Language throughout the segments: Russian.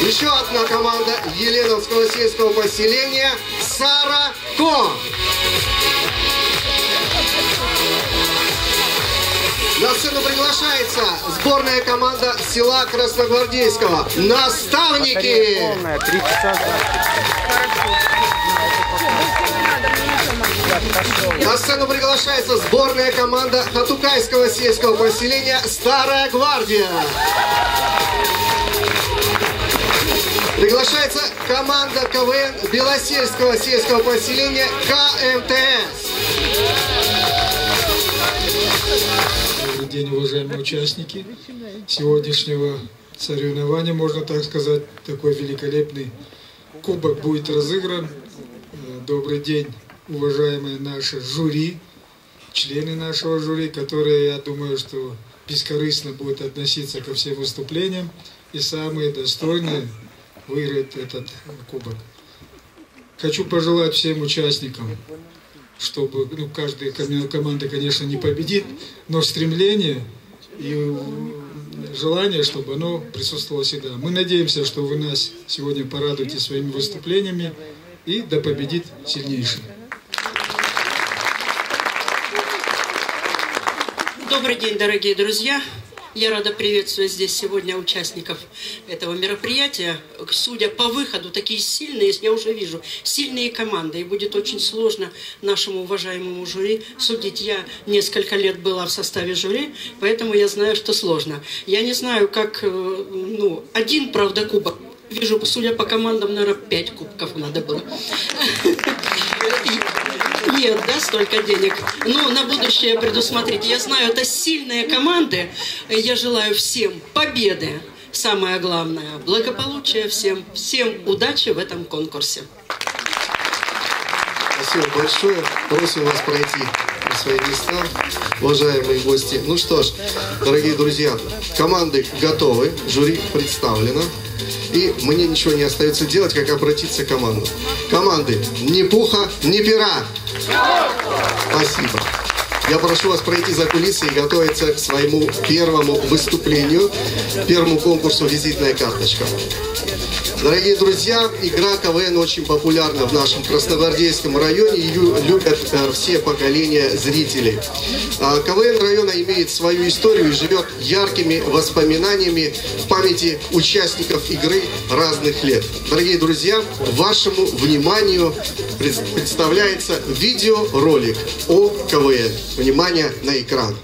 Еще одна команда Еленовского сельского поселения Сара Ко. На сцену приглашается сборная команда села Красногвардейского. Наставники! На сцену приглашается сборная команда Хатукайского сельского поселения Старая Гвардия. Приглашается команда КВН Белосельского сельского поселения КМТС. Добрый день, уважаемые участники сегодняшнего соревнования, можно так сказать, такой великолепный кубок будет разыгран. Э, Добрый день, уважаемые наши жюри, члены нашего жюри, которые, я думаю, что бескорыстно будут относиться ко всем выступлениям и самые достойные выиграют этот кубок. Хочу пожелать всем участникам чтобы ну, каждая ком- команда, конечно, не победит, но стремление и желание, чтобы оно присутствовало всегда. Мы надеемся, что вы нас сегодня порадуете своими выступлениями и да победит сильнейший. Добрый день, дорогие друзья! Я рада приветствовать здесь сегодня участников этого мероприятия. Судя по выходу, такие сильные, я уже вижу, сильные команды. И будет очень сложно нашему уважаемому жюри судить. Я несколько лет была в составе жюри, поэтому я знаю, что сложно. Я не знаю, как, э, ну, один, правда, кубок. Вижу, судя по командам, наверное, пять кубков надо было. Нет, да, столько денег. Ну, на будущее предусмотрите. Я знаю, это сильные команды. Я желаю всем победы. Самое главное, благополучия всем. Всем удачи в этом конкурсе. Спасибо большое. Просим вас пройти на свои места, уважаемые гости. Ну что ж, дорогие друзья, команды готовы, жюри представлено. И мне ничего не остается делать, как обратиться к командам. Команды, ни пуха, ни пера. Спасибо. Я прошу вас пройти за кулисы и готовиться к своему первому выступлению, первому конкурсу «Визитная карточка». Дорогие друзья, игра КВН очень популярна в нашем Красногвардейском районе. Ее любят э, все поколения зрителей. А, КВН района имеет свою историю и живет яркими воспоминаниями в памяти участников игры разных лет. Дорогие друзья, вашему вниманию пред- представляется видеоролик о КВН. Внимание на экран.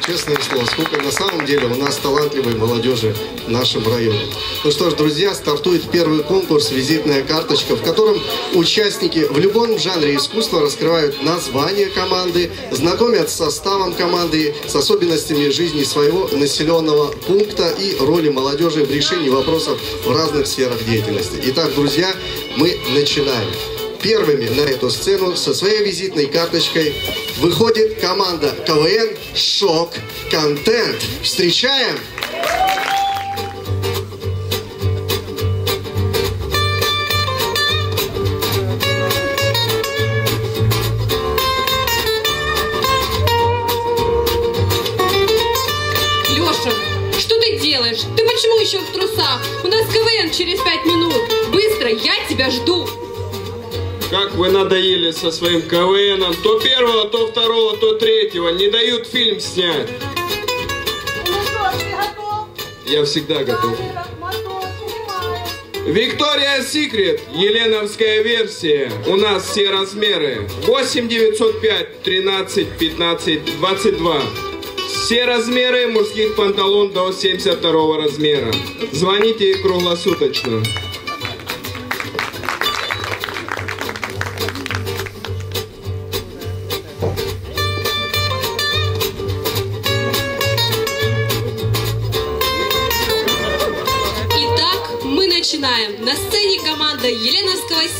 Честное слово, сколько на самом деле у нас талантливой молодежи в нашем районе. Ну что ж, друзья, стартует первый конкурс «Визитная карточка», в котором участники в любом жанре искусства раскрывают название команды, знакомят с составом команды, с особенностями жизни своего населенного пункта и роли молодежи в решении вопросов в разных сферах деятельности. Итак, друзья, мы начинаем. Первыми на эту сцену со своей визитной карточкой выходит команда КВН «Шок Контент». Встречаем! Леша, что ты делаешь? Ты почему еще в трусах? У нас КВН через пять минут. Быстро, я тебя жду. Как вы надоели со своим КВНом. То первого, то второго, то третьего. Не дают фильм снять. Я всегда готов. Виктория Секрет, Еленовская версия. У нас все размеры. 8 905 13 15 22. Все размеры мужских панталон до 72 размера. Звоните круглосуточно.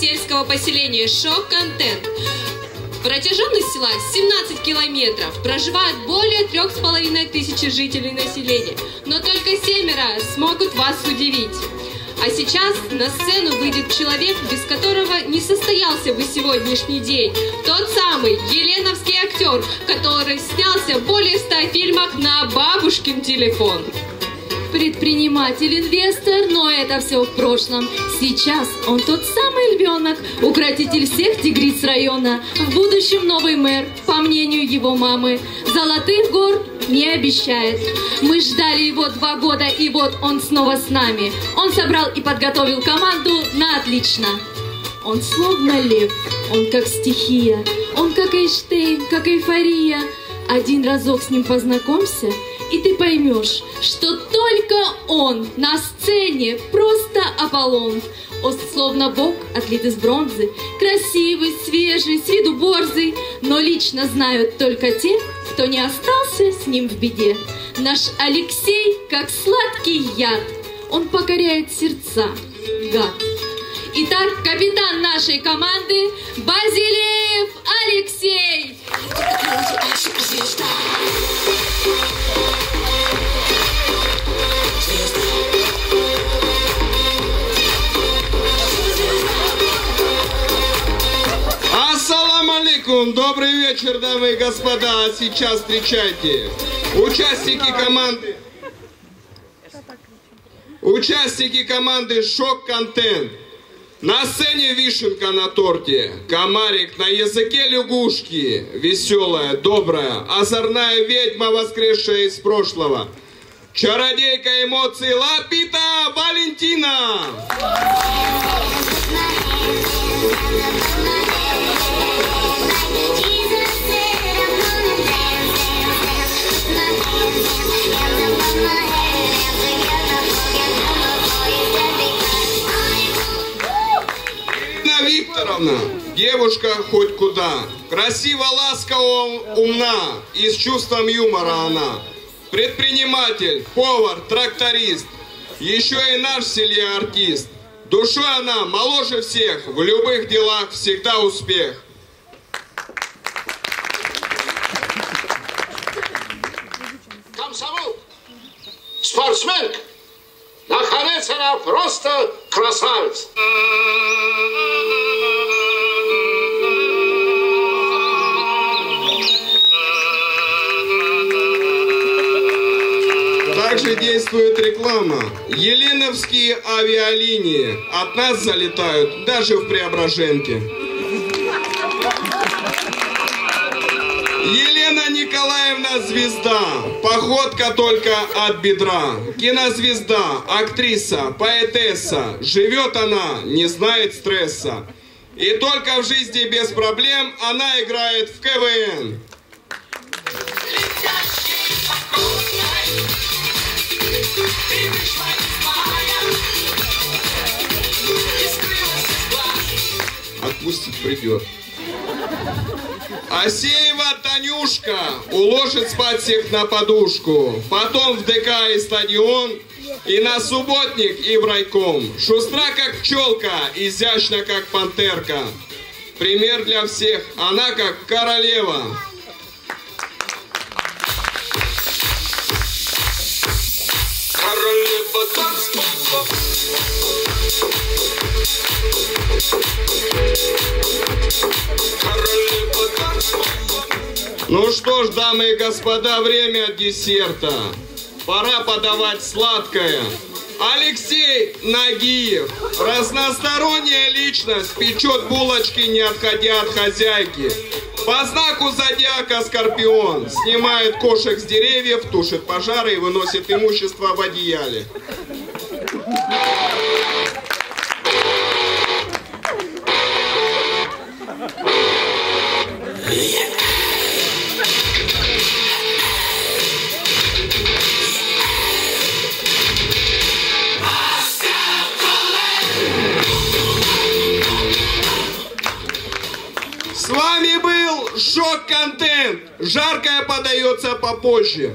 Сельского поселения «Шок-контент». Протяженность села 17 километров. Проживают более трех с половиной тысячи жителей населения. Но только семеро смогут вас удивить. А сейчас на сцену выйдет человек, без которого не состоялся бы сегодняшний день. Тот самый еленовский актер, который снялся в более 100 фильмах на бабушкин телефон. Предприниматель-инвестор, но это все в прошлом. Сейчас он тот самый львенок, укротитель всех тигриц района. В будущем новый мэр, по мнению его мамы, золотых гор не обещает. Мы ждали его два года, и вот он снова с нами. Он собрал и подготовил команду на отлично. Он словно лев, он как стихия, он как Эйштейн, как эйфория. Один разок с ним познакомься, и ты поймешь, что только он на сцене просто Аполлон. Он словно бог, отлит из бронзы, красивый, свежий, с виду борзый, но лично знают только те, кто не остался с ним в беде. Наш Алексей, как сладкий яд, он покоряет сердца, гад. Итак, капитан нашей команды Базилеев Алексей. Алейкум! Добрый вечер, дамы и господа! Сейчас встречайте участники команды. Участники команды Шок Контент. На сцене вишенка на торте, комарик на языке лягушки, веселая, добрая, озорная ведьма, воскресшая из прошлого, чародейка эмоций Лапита Валентина. Викторовна, девушка хоть куда. Красиво, ласково, умна и с чувством юмора она. Предприниматель, повар, тракторист. Еще и наш в селе артист. Душой она моложе всех, в любых делах всегда успех. комсомол, спортсменка. Наконец она просто красавица. Действует реклама. Еленовские авиалинии от нас залетают даже в Преображенке. Елена Николаевна звезда, походка только от бедра. Кинозвезда, актриса, поэтесса. Живет она, не знает стресса. И только в жизни без проблем она играет в КВН. Отпустит, придет. Асеева Танюшка уложит спать всех на подушку. Потом в ДК и стадион, и на субботник, и в райком. Шустра, как пчелка, изящна, как пантерка. Пример для всех. Она как королева. Королева танцпола. Ну что ж, дамы и господа, время десерта. Пора подавать сладкое. Алексей Нагиев, разносторонняя личность, печет булочки, не отходя от хозяйки. По знаку зодиака Скорпион снимает кошек с деревьев, тушит пожары и выносит имущество в одеяле. С вами был Шок-контент. Жаркое подается попозже.